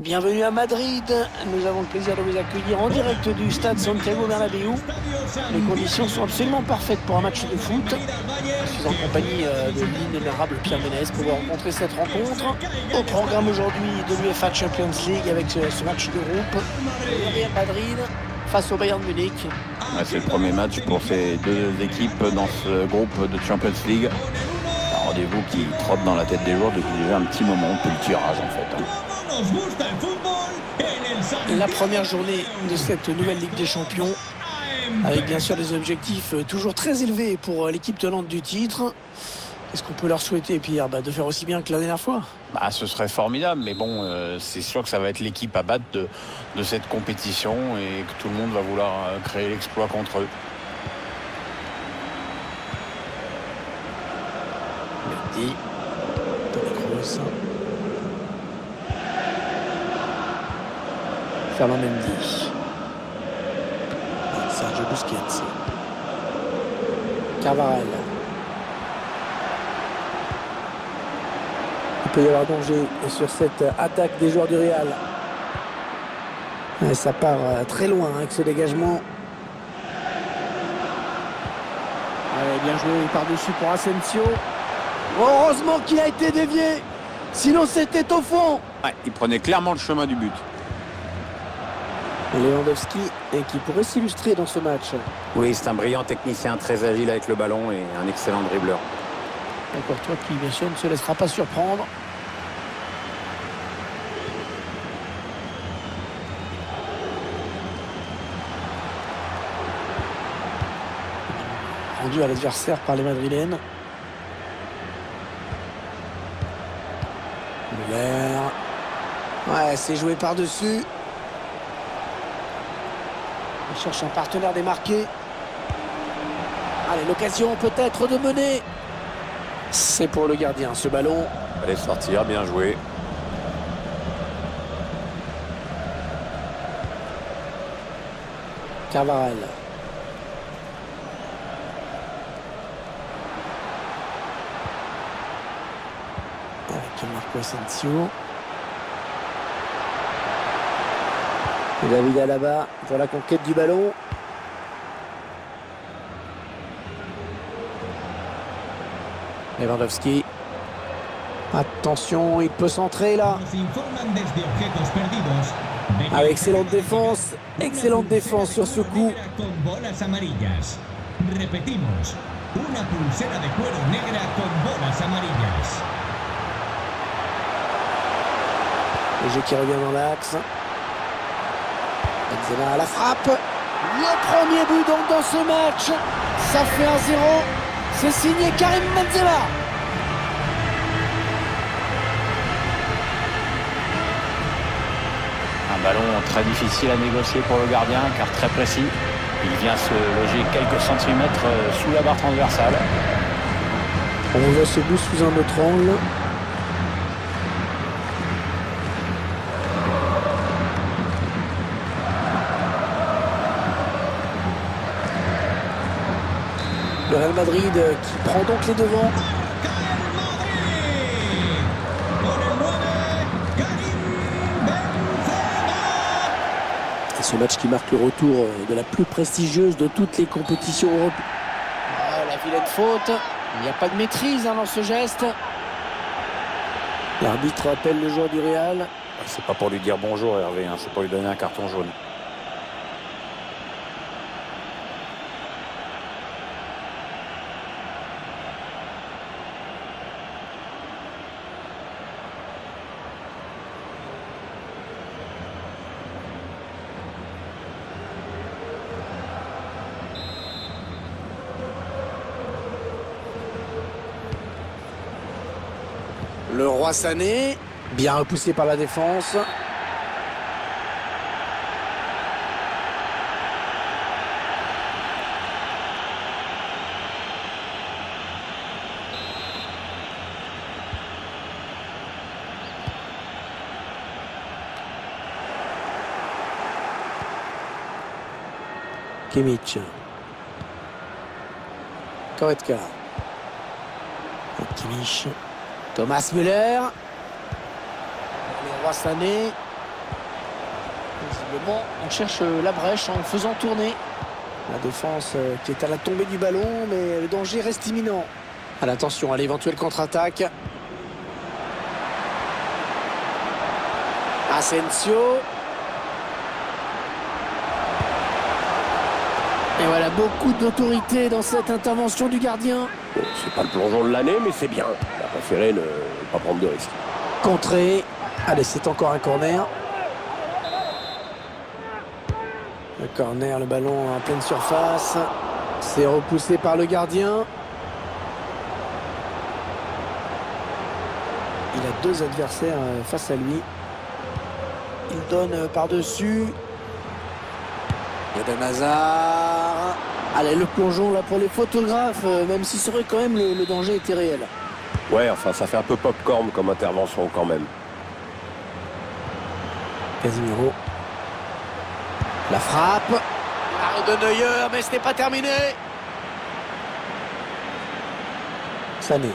Bienvenue à Madrid. Nous avons le plaisir de vous accueillir en direct du stade Santiago Bernabéu. Les conditions sont absolument parfaites pour un match de foot. Je suis en compagnie euh, de l'inénarrable Pierre Ménès pour vous rencontrer cette rencontre. Au programme aujourd'hui de l'UEFA Champions League avec ce, match de groupe. Real Madrid face au Bayern Munich. C'est le premier match pour ces deux équipes dans ce groupe de Champions League. Un rendez-vous qui trotte dans la tête des joueurs depuis déjà un petit moment, depuis le tirage en fait. La première journée de cette nouvelle Ligue des Champions. Avec bien sûr des objectifs euh, toujours très élevés pour euh, l'équipe tenante du titre. Qu'est-ce qu'on peut leur souhaiter, Pierre bah, De faire aussi bien que la dernière fois? Bah, ce serait formidable, mais bon, euh, c'est sûr que ça va être l'équipe à battre de, de cette compétition et que tout le monde va vouloir créer l'exploit contre eux. Fernand Mendy. Sergio Busquets. Carvarel. Il peut y avoir danger sur cette attaque des joueurs du Real. Ça part euh, très loin avec ce dégagement. Allez, bien joué par-dessus pour Asensio. Heureusement qu'il a été dévié. Sinon, c'était au fond. Ouais, il prenait clairement le chemin du but. Lewandowski, et qui pourrait s'illustrer dans ce match. Oui, c'est un brillant technicien, très agile avec le ballon et un excellent dribbleur. Encore toi qui, bien sûr, ne se laissera pas surprendre. Rendu à l'adversaire par les Madrilènes. Müller. Ouais, c'est joué par-dessus. Cherche un partenaire démarqué. Allez, l'occasion peut-être de mener. C'est pour le gardien, ce ballon. Allez sortir, bien joué. Carvarel. Avec Marco Asensio. Et David Alaba pour la conquête du ballon. Lewandowski. Attention, il peut centrer là. Ah, excellente défense. Excellente défense sur ce coup. Repetimos, una pulsera de cuero negra con bolas amarillas. Le jeu qui revient dans l'axe. Benzema à la frappe. Le premier but donc dans ce match. Ça fait 1-0. C'est signé Karim Benzema. Un ballon très difficile à négocier pour le gardien car très précis. Il vient se loger quelques centimètres euh, sous la barre transversale. On voit ce but sous un autre angle. Le Real Madrid euh, qui prend donc les devants. Con el 9, Karim Et ce match qui marque le retour euh, de la plus prestigieuse de toutes les compétitions européennes. Ah, la vilaine faute. Il n'y a pas de maîtrise hein, dans ce geste. L'arbitre appelle le joueur du Real. C'est pas pour lui dire bonjour Hervé, hein, c'est pour lui donner un carton jaune. Le roi Sané, bien repoussé par la défense. Kimmich. Koretka. Kimmich. Thomas Müller. Sané. Visiblement, on cherche la brèche en faisant tourner. La défense euh, qui est à la tombée du ballon, mais le danger reste imminent. À l'attention à l'éventuelle contre-attaque. Asensio. Et voilà, beaucoup d'autorité dans cette intervention du gardien. Bon, c'est pas le plongeon de l'année, mais c'est bien. Il a préféré ne pas prendre de risques. Contré. Allez, c'est encore un corner. Le corner, le ballon en pleine surface. C'est repoussé par le gardien. Il a deux adversaires euh, face à lui. Il donne euh, par-dessus. Eden Hazard. Allez, le plongeon là pour les photographes, euh, même si c'est vrai quand même le, le danger était réel. Ouais, enfin, ça fait un peu pop-corn comme intervention quand même. Casimiro. La frappe. L'arrêt de Neuer, mais ce n'est pas terminé. Sané.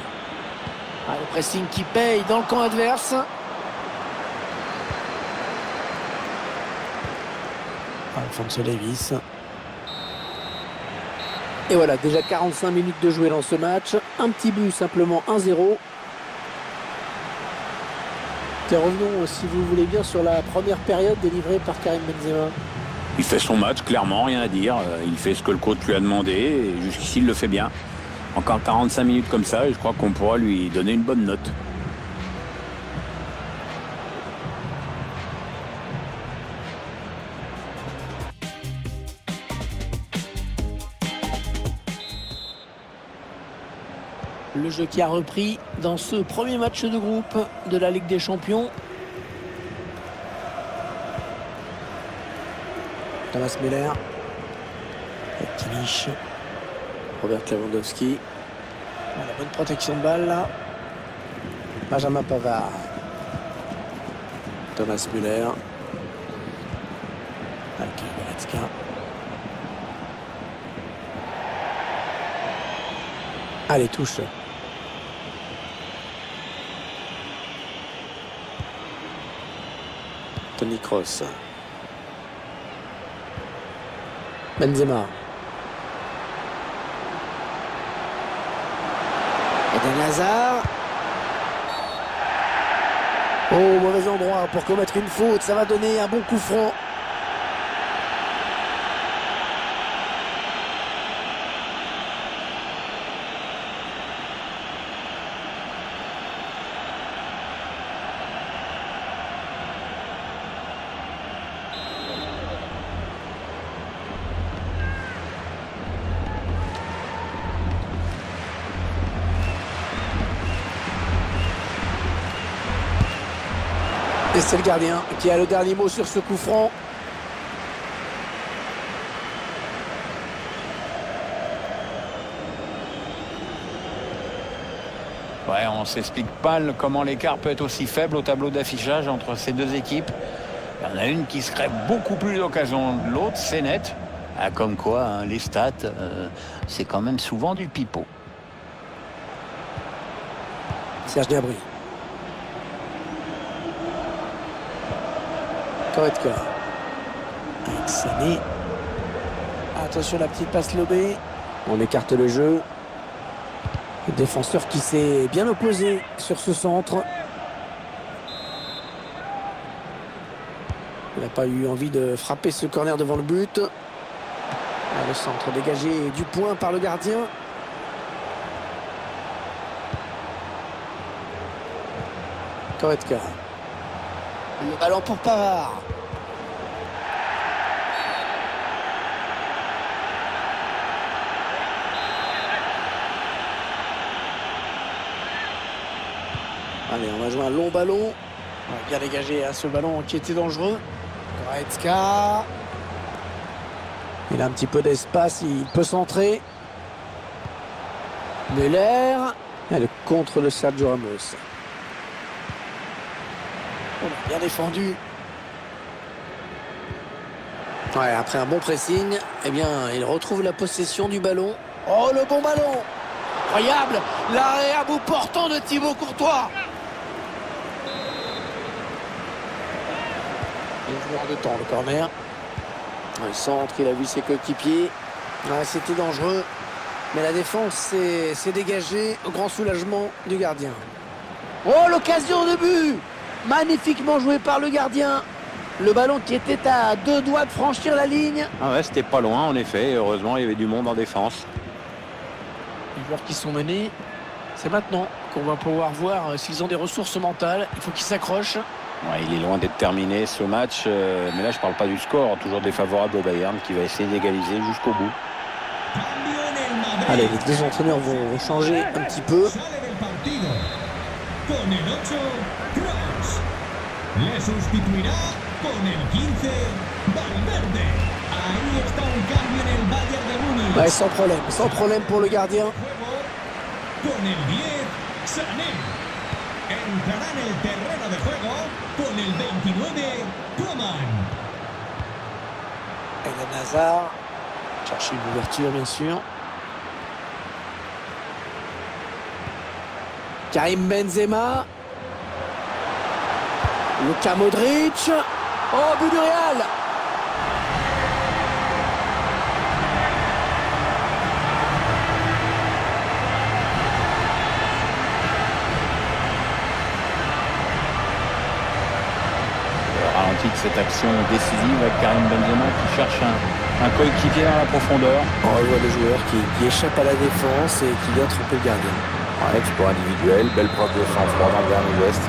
Ah, le pressing qui paye dans le camp adverse. Alfonso Davis. Et voilà, déjà 45 minutes de jouer dans ce match. Un petit but, simplement 1-0. Et revenons, si vous voulez bien, sur la première période délivrée par Karim Benzema. Il fait son match, clairement, rien à dire. Euh, Il fait ce que le coach lui a demandé et jusqu'ici, il le fait bien. Encore 45 minutes comme ça je crois qu'on pourra lui donner une bonne note. Le jeu qui a repris dans ce premier match de groupe de la Ligue des Champions. Thomas Müller. Kimmich. Robert Lewandowski. La bonne protection de balle là. Benjamin Pavard. Thomas Müller. Ok, Goretzka. Allez, touche. Tony. Benzema. Eden Hazard. Oh, mauvais endroit pour commettre une faute. Ça va donner un bon coup franc. Et c'est le gardien qui a le dernier mot sur ce coup franc. Ouais, on s'explique pas le- comment l'écart peut être aussi faible au tableau d'affichage entre ces deux équipes. Il y en a une qui se crée beaucoup plus d'occasions de l'autre, c'est net. Ah, comme quoi, hein, les stats, euh, c'est quand même souvent du pipeau. Serge Gnabry. Sané. Attention la petite passe lobée. On écarte le jeu. Le défenseur qui s'est bien opposé sur ce centre. Il n'a pas eu envie de frapper ce corner devant le but. Ah, Le centre dégagé du point par le gardien. Koretka. Le ballon pour Pavard. Allez, on va jouer un long ballon. On bien dégager à ce ballon qui était dangereux. Goretzka. Il a un petit peu d'espace, il peut centrer. Müller. Et le contre de Sergio Ramos. Bien défendu. Après un bon pressing, eh bien, il retrouve la possession du ballon. Oh, le bon ballon Incroyable L'arrêt à bout portant de Thibaut Courtois Il joueur de temps, le corner. Le centre, il a vu ses coéquipiers. C'était dangereux. Mais la défense s'est dégagée au grand soulagement du gardien. Oh, l'occasion de but Magnifiquement joué par le gardien. Le ballon qui était à deux doigts de franchir la ligne. Ah ouais, c'était pas loin en effet. Heureusement, il y avait du monde en défense. Les joueurs qui sont menés, c'est maintenant qu'on va pouvoir voir euh, s'ils ont des ressources mentales. Il faut qu'ils s'accrochent. Ouais, il est loin d'être terminé ce match, euh, mais là je parle pas du score, toujours défavorable au Bayern qui va essayer d'égaliser jusqu'au bout. Allez, les deux entraîneurs vont changer un petit peu. Con el 8, Kroos. Le sustituirá con el 15, Valverde. Ahí está un cambio en el Bayern de Múnich. Ouais, sans problème, sans problème pour le gardien. Con el 10, Sané. Entrará en el terreno de juego con el 29, Coman. Eden Hazard. Chercher une ouverture, bien sûr. Karim Benzema. Luka Modric. Oh, but du Real Ralenti de cette action décisive avec Karim Benzema qui cherche un, un coéquipier dans la profondeur. Oh, On voit le joueur qui, qui échappe à la défense et qui vient tromper le gardien. Ouais, exploit individuel, belle preuve de sang-froid dans le dernier geste.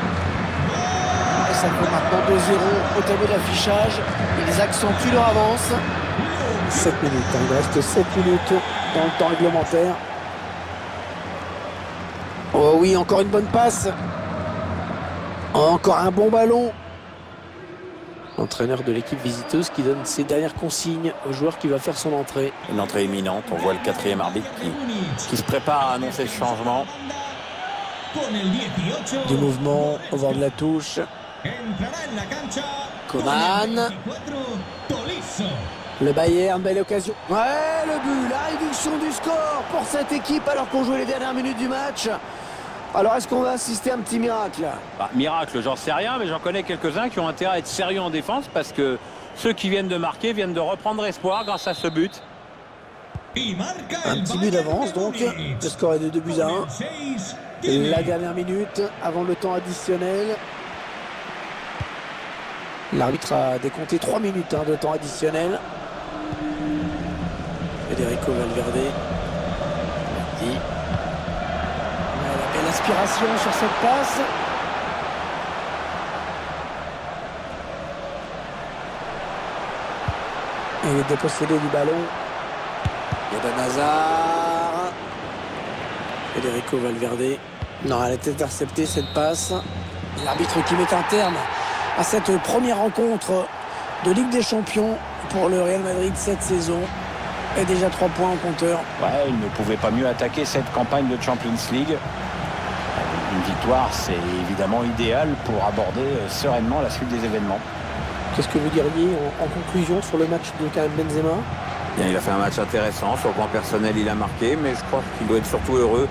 Et ça fait maintenant 2-0 au tableau d'affichage. Ils accentuent leur avance. 7 minutes, hein. il reste 7 minutes dans le temps réglementaire. Oh oui, encore une bonne passe. Encore un bon ballon. Entraîneur de l'équipe visiteuse qui donne ses dernières consignes au joueur qui va faire son entrée. Une entrée imminente, on voit le quatrième arbitre qui, se prépare à annoncer le changement. Con el 18, Du mouvement au bord de la touche. Coman. con el 24, Tolisso. Le Bayern, belle occasion. Ouais, le but, la réduction du score pour cette équipe alors qu'on jouait les dernières minutes du match. Alors est-ce qu'on va assister à un petit miracle Bah, miracle, j'en sais rien, mais j'en connais quelques-uns qui ont intérêt à être sérieux en défense parce que ceux qui viennent de marquer viennent de reprendre espoir grâce à ce but. Un petit but d'avance donc. Le score est de 2 buts à Con 1. el 6, Et Kimmich. la dernière minute avant le temps additionnel. L'arbitre a décompté 3 minutes hein, de temps additionnel. Federico Valverde. Aspiration sur cette passe. Il est dépossédé du ballon. Eden Hazard. Federico Valverde. Non, elle est interceptée cette passe. L'arbitre qui met un terme à cette première rencontre de Ligue des Champions pour le Real Madrid cette saison. Et déjà 3 points au compteur. Ouais, il ne pouvait pas mieux attaquer cette campagne de Champions League. Une victoire, c'est évidemment idéal pour aborder euh, sereinement la suite des événements. Qu'est-ce que vous diriez en, en conclusion sur le match de Karim Benzema? Bien, il a fait un match intéressant. Sur le plan personnel, il a marqué, mais je crois qu'il doit être surtout heureux